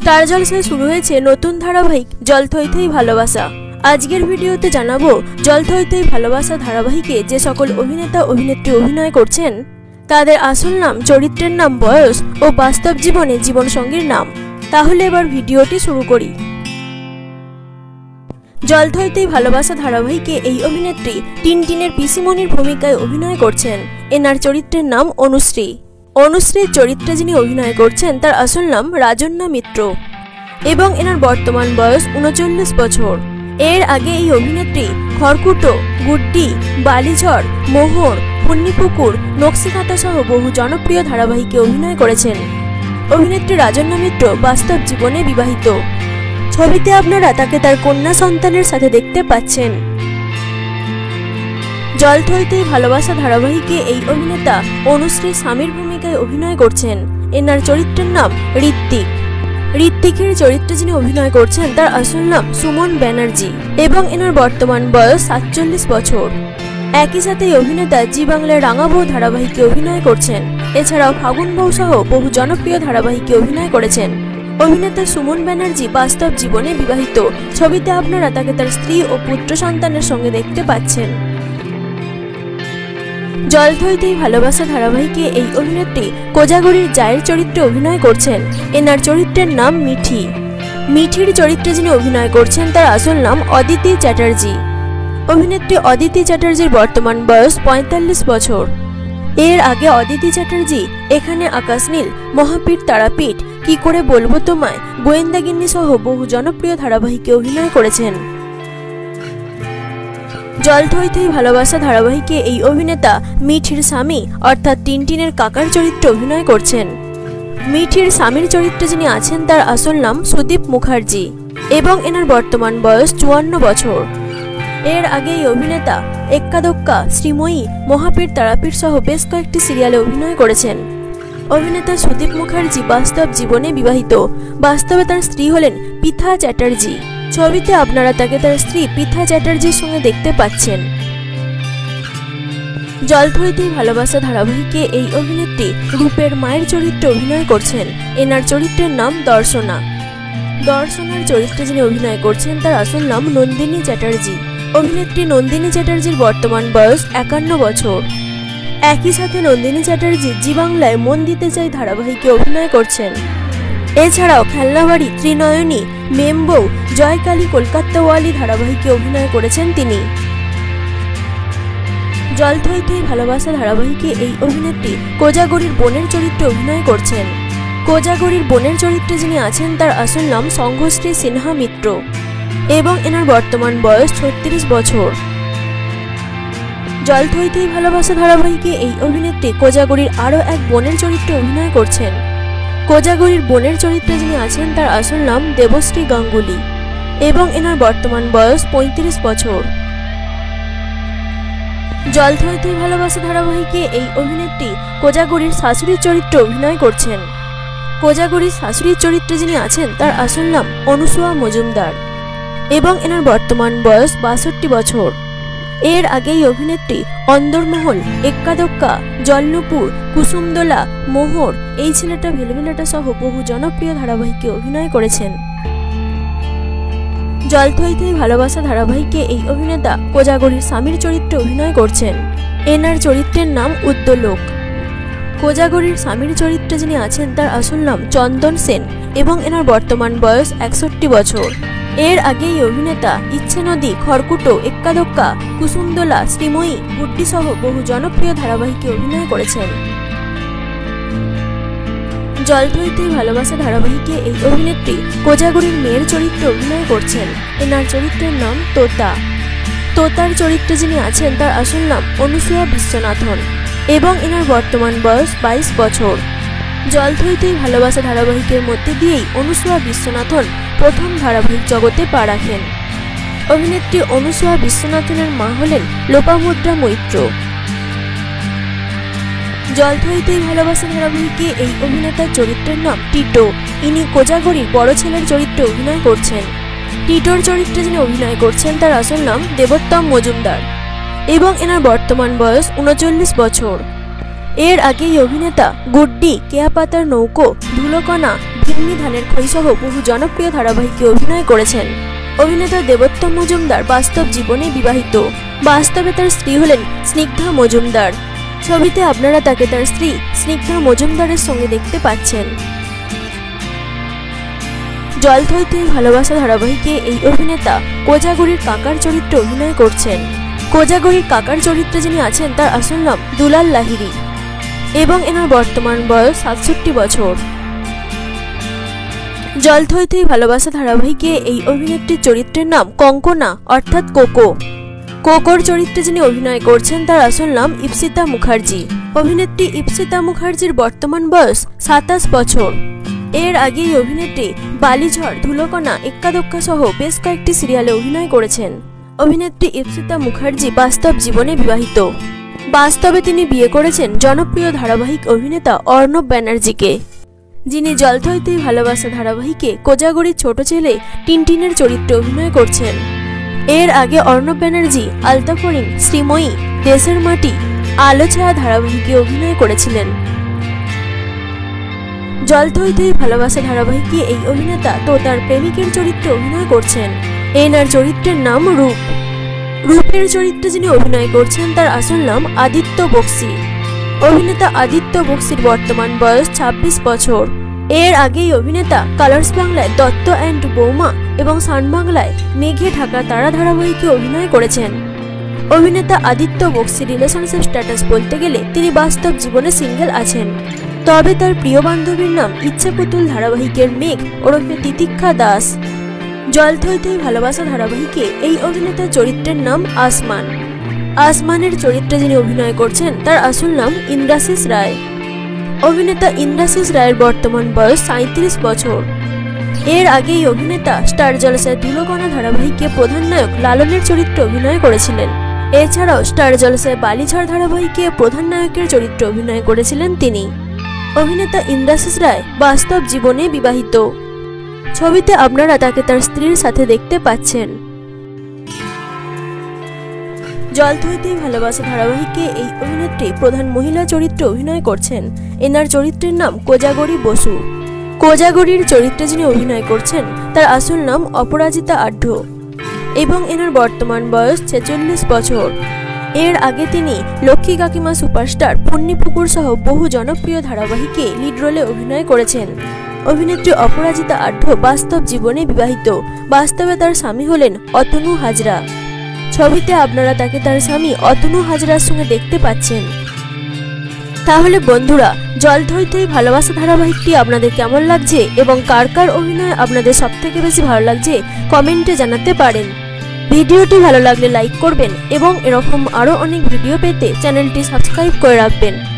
Star জলসায় শুরু হয়েছে নতুন ধারাবাহিক জল থইথই ভালোবাসা। আজকের ভিডিওতে জানাব, জল থইথই ভালোবাসা ধারাবাহিকে যে সকল অভিনেতা, অভিনেত্রী অভিনয় করছেন, তাদের আসল নাম, চরিত্রের নাম, বয়স ও বাস্তব জীবনে জীবনসঙ্গীর নাম। তাহলে এবার ভিডিওটি শুরু করি। জল থইতেই ভালোবাসা ধারাবাহিকে এই অভিনেত্রী টিনটিনের পিসিমনির ভূমিকায় অভিনয় করছেন। এনার চরিত্রের নাম অনুশ্রী। অনুশ্রীর চরিত্রে যিনি অভিনয় করছেন, তার আসল নাম রাজন্যা মিত্র এবং এনার বর্তমান বয়স উনচল্লিশ বছর। এর আগে এই অভিনেত্রী খড়কুটো, গুড্ডি, বালিঝড়, মোহর পুণ্যিপুকুর নকশিকাতা সহ বহু জনপ্রিয় ধারাবাহিকে অভিনয় করেছেন। অভিনেত্রী রাজন্যা মিত্র বাস্তব জীবনে বিবাহিত। ছবিতে আপনারা তাকে তার কন্যা সন্তানের সাথে দেখতে পাচ্ছেন। জল থইতেই ভালোবাসা ধারাবাহিকে এই অভিনেতা অনুশ্রী স্বামীর ভূমিকায় অভিনয় করছেন। এনার চরিত্রের নাম ঋত্বিক। ঋত্বিকের চরিত্রে যিনি অভিনয় করছেন, তার আসল নাম সুমন ব্যানার্জি এবং এনার বর্তমান বয়স সাতচল্লিশ বছর। একই সাথে এই অভিনেতা জি বাংলার রাঙাবৌ ধারাবাহিকে অভিনয় করছেন। এছাড়াও ফাগুন বউ সহ বহু জনপ্রিয় ধারাবাহিকে অভিনয় করেছেন। অভিনেতা সুমন ব্যানার্জি বাস্তব জীবনে বিবাহিত। ছবিতে আপনারা তাকে তার স্ত্রী ও পুত্র সন্তানের সঙ্গে দেখতে পাচ্ছেন। জল থইতেই ভালোবাসা ধারাবাহিকে এই অভিনেত্রী কোজাগরির জায়ের চরিত্রে অভিনয় করছেন। এনার চরিত্রের নাম মিঠি। মিঠির চরিত্রে যিনি অভিনয় করছেন, তার আসল নাম অদিতি চ্যাটার্জি। অভিনেত্রী অদিতি চ্যাটার্জির বর্তমান বয়স পঁয়তাল্লিশ বছর। এর আগে অদিতি চ্যাটার্জি, এখানে আকাশনীল মহাপীঠ তারাপীঠ, কি করে বলব তোমায়? গোয়েন্দাগিন্নি সহ বহু জনপ্রিয় ধারাবাহিকে অভিনয় করেছেন। জল থইথই ভালোবাসা ধারাবাহিকে এই অভিনেতা মিঠির স্বামী, অর্থাৎ টিনটিনের কাকার চরিত্রে অভিনয় করছেন। মিঠির স্বামীর চরিত্রে যিনি আছেন, তার আসল নাম সুদীপ মুখার্জি এবং এনার বর্তমান বয়স চুয়ান্ন বছর। এর আগে এই অভিনেতা এক্কাদোক্কা শ্রীময়ী, মহাপীর তারাপীঠ সহ বেশ কয়েকটি সিরিয়ালে অভিনয় করেছেন। অভিনেতা সুদীপ মুখার্জি বাস্তব জীবনে বিবাহিত। বাস্তবে তার স্ত্রী হলেন পিথা চ্যাটার্জি। ছবিতে আপনারা তাকে তার স্ত্রী পিথা চ্যাটার্জির সঙ্গে দেখতে পাচ্ছেন। জলথইতেই ভালোবাসা ধারাবাহিকে এই অভিনেত্রী রূপের মায়ের চরিত্রে অভিনয় করছেন। এনার চরিত্রের নাম দর্শনা। দর্শনার চরিত্রে যিনি অভিনয় করছেন, তার আসল নাম নন্দিনী চ্যাটার্জি। অভিনেত্রী নন্দিনী চ্যাটার্জির বর্তমান বয়স একান্ন বছর। একই সাথে নন্দিনী চ্যাটার্জি জি বাংলায় মন দিতে চাই ধারাবাহিকে অভিনয় করছেন। এছাড়াও খেলনাবাড়ি, ত্রিনয়নী, মেমবৌ, জয়কালী কলকাতাওয়ালি ধারাবাহিকে অভিনয় করেছেন তিনি। জল থই থই ভালোবাসা ধারাবাহিকে এই অভিনেত্রী কোজাগরির বোনের চরিত্রে অভিনয় করছেন। কোজাগরির বোনের চরিত্রে যিনি আছেন, তার আসল নাম সংঘশ্রী সিনহা মিত্র এবং এনার বর্তমান বয়স ছত্রিশ বছর। জল থই থই ভালোবাসা ধারাবাহিকে এই অভিনেত্রী কোজাগরির আরও এক বোনের চরিত্রে অভিনয় করছেন। কোজাগরির বোনের চরিত্রে যিনি আছেন, তার আসল নাম দেবশ্রী গাঙ্গুলি এবং এনার বর্তমান বয়স পঁয়ত্রিশ বছর। জল থইথই ভালোবাসা ধারাবাহিকে এই অভিনেত্রী কোজাগরির শাশুড়ির চরিত্রে অভিনয় করছেন। কোজাগরির শাশুড়ির চরিত্রে যিনি আছেন, তার আসল নাম অনুসুয়া মজুমদার এবং এনার বর্তমান বয়স বাষট্টি বছর। এর আগেই অভিনেত্রী অন্দরমহল, এক্কাদক্কা, জলনুপুর, কুসুমদোলা, মোহর এই ছেলেটা ভেলভেলাটা সহ বহু জনপ্রিয় ধারাবাহিকে অভিনয় করেছেন। জলথইথই ভালোবাসা ধারাবাহিকে এই অভিনেতা কোজাগরির স্বামীর চরিত্রে অভিনয় করছেন। এনার চরিত্রের নাম উদ্দোলোক কোজাগরির স্বামীর চরিত্রে যিনি আছেন তার আসল নাম চন্দন সেন এবং এনার বর্তমান বয়স একষট্টি বছর। এর আগেই অভিনেতা ইচ্ছে নদী খড়কুটো এক্কাদোক্কা কুসুমদোলা শ্রীময়ী গুড্ডি সহ বহু জনপ্রিয় ধারাবাহিকে অভিনয় করেছেন। জল জলধরিতে ভালোবাসা ধারাবাহিকে এই অভিনেত্রী কোজাগরির মেয়ের চরিত্রে অভিনয় করছেন। এনার চরিত্রের নাম তোতা। তোতার চরিত্রে যিনি আছেন, তার আসল নাম অনুসূয়া বিশ্বনাথন এবং এনার বর্তমান বয়স বাইশ বছর। জলধরিতেই ভালোবাসা ধারাবাহিকের মধ্যে দিয়েই অনুসূয়া বিশ্বনাথন প্রথম ধারাবাহিক জগতে পা রাখেন। অভিনেত্রী অনুসূয়া বিশ্বনাথনের মা হলেন লোপামুদ্রা মৈত্র। জল থইতেই ভালোবাসা ধারাবাহিকে এই অভিনেতার চরিত্রের নাম টিটো। ইনি কোজাগরির বড় ছেলের চরিত্রে অভিনয় করছেন। টিটোর চরিত্রে যিনি অভিনয় করছেন, তার আসল নাম দেবোত্তম মজুমদার। এবং এনার বর্তমান বয়স উনচল্লিশ বছর। এর আগে এই অভিনেতা গুড্ডি, কেয়াপাতার নৌকো, ধুলোকণা, গিন্নি ধানের খই সহ বহু জনপ্রিয় ধারাবাহিকে অভিনয় করেছেন। অভিনেতা দেবোত্তম মজুমদার বাস্তব জীবনে বিবাহিত। বাস্তবে তার স্ত্রী হলেন স্নিগ্ধা মজুমদার। ছবিতে আপনারা তাকে তার স্ত্রী স্নিগ্ধা মজুমদারের সঙ্গে দেখতে পাচ্ছেন। জল থইতে ভালোবাসা ধারাবাহিকে এই অভিনেতা কোজাগরির কাকার চরিত্রে অভিনয় করছেন। কোজাগরির কাকার চরিত্রে যিনি আছেন, তার আসল নাম দুলাল লাহিরি এবং এনার বর্তমান বয়স সাতষট্টি বছর। জল থইতেই ভালোবাসা ধারাবাহিকে এই অভিনেত্রীর চরিত্রের নাম কঙ্কনা, অর্থাৎ কোকো। কোকোর চরিত্রে যিনি অভিনয় করছেন, তার আসল নাম ইপসিতা মুখার্জি। অভিনেত্রী ইপসিতা মুখার্জির বর্তমান বয়স সাতাশ বছর। এর আগে এই অভিনেত্রী বালিঝড়, ধুলোকণা এক্কাদক্কা সহ বেশ কয়েকটি সিরিয়ালে অভিনয় করেছেন। অভিনেত্রী ইপসিতা মুখার্জি বাস্তব জীবনে বিবাহিত। বাস্তবে তিনি বিয়ে করেছেন জনপ্রিয় ধারাবাহিক অভিনেতা অর্ণব ব্যানার্জিকে, যিনি জলথইতেই ভালোবাসা ধারাবাহিকে কোজাগরির ছোট ছেলে টিনটিনের চরিত্রে অভিনয় করছেন। এর আগে অর্ণব ব্যানার্জি, আলতা ফরিং শ্রীময়ী, দেশের মাটি আলো ছায়া ধারাবাহিকে অভিনয় করেছিলেন। জল থইতেই ভালোবাসা ধারাবাহিকে এই অভিনেতা তো তার প্রেমিকের চরিত্রে অভিনয় করছেন। এনার চরিত্রের নাম রূপ। রূপের চরিত্রে যিনি অভিনয় করছেন, তার আসল নাম আদিত্য বক্সি। অভিনেতা আদিত্য বক্সির বর্তমান বয়স ২৬ বছর। এর আগেই অভিনেতা কালার্স বাংলায় দত্ত অ্যান্ড বৌমা এবং সান বাংলায় মেঘে ঢাকা তারা ধারাবাহিকে অভিনয় করেছেন। অভিনেতা আদিত্য বক্সি রিলেশনশিপ স্ট্যাটাস বলতে গেলে তিনি বাস্তব জীবনে সিঙ্গেল আছেন। তবে তার প্রিয় বান্ধবীর নাম ইচ্ছে পুতুল ধারাবাহিকের মেঘ ওরফে তিতিক্ষা দাস। জল থইতেই ভালোবাসা ধারাবাহিকে এই অভিনেতার চরিত্রের নাম আসমান। আসমানের চরিত্রে যিনি অভিনয় করছেন, তার আসল নাম ইন্দ্রাশিস রায়। অভিনেতা ইন্দ্রাশিস রায়ের বর্তমান বয়স সাঁত্রিশ বছর। এর আগেই অভিনেতা স্টার জলসায় ধুলোকণা ধারাবাহিকে প্রধান নায়ক লালনের চরিত্রে অভিনয় করেছিলেন। এছাড়াও স্টার জলসায় বালিঝড় ধারাবাহিকে প্রধান নায়কের চরিত্রে অভিনয় করেছিলেন তিনি। অভিনেতা ইন্দ্রাশিস রায় বাস্তব জীবনে বিবাহিত। ছবিতে আপনারা তাকে তার স্ত্রীর সাথে দেখতে পাচ্ছেন। জল থইতেই ভালোবাসা ধারাবাহিকে এই অভিনেত্রী প্রধান মহিলা চরিত্রে অভিনয় করছেন। এনার চরিত্রের নাম কোজাগরি বসু। কোজাগরির চরিত্রে যিনি অভিনয় করছেন, তার আসল নাম অপরাজিতা আঢ্য এবং এনার বর্তমান বয়স ছেচল্লিশ বছর। এর আগে তিনি লক্ষ্মী কাকিমা সুপারস্টার পুণ্যপুকুর সহ বহু জনপ্রিয় ধারাবাহিকে লিড রোলে অভিনয় করেছেন। অভিনেত্রী অপরাজিতা আঢ্য বাস্তব জীবনে বিবাহিত। বাস্তবে তার স্বামী হলেন অতনু হাজরা। ছবিতে আপনারা তাকে তার স্বামী অতনু হাজরার সঙ্গে দেখতে পাচ্ছেন। তাহলে বন্ধুরা জল থই থই ভালোবাসা ধারাবাহিকটি আপনাদের কেমন লাগছে এবং কার কার অভিনয় আপনাদের সব থেকে বেশি ভালো লাগছে কমেন্টে জানাতে পারেন। ভিডিওটি ভালো লাগলে লাইক করবেন এবং এরকম আরও অনেক ভিডিও পেতে চ্যানেলটি সাবস্ক্রাইব করে রাখবেন।